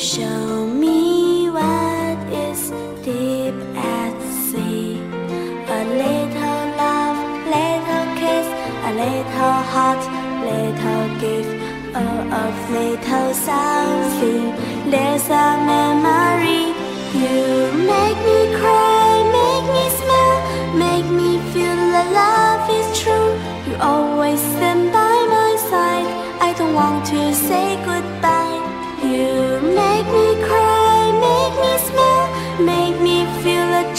show me what is deep at sea. A little love, little kiss, a little heart, little gift, or of little something. There's a memory you make me cry.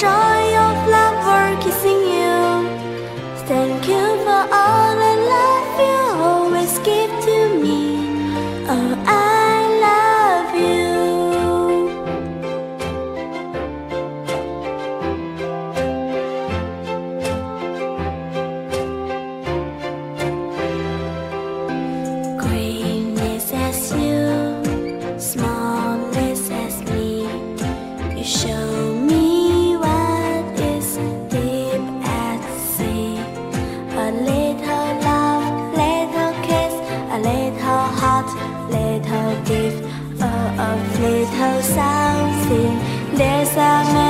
在有 give. Oh, oh, little something. There's a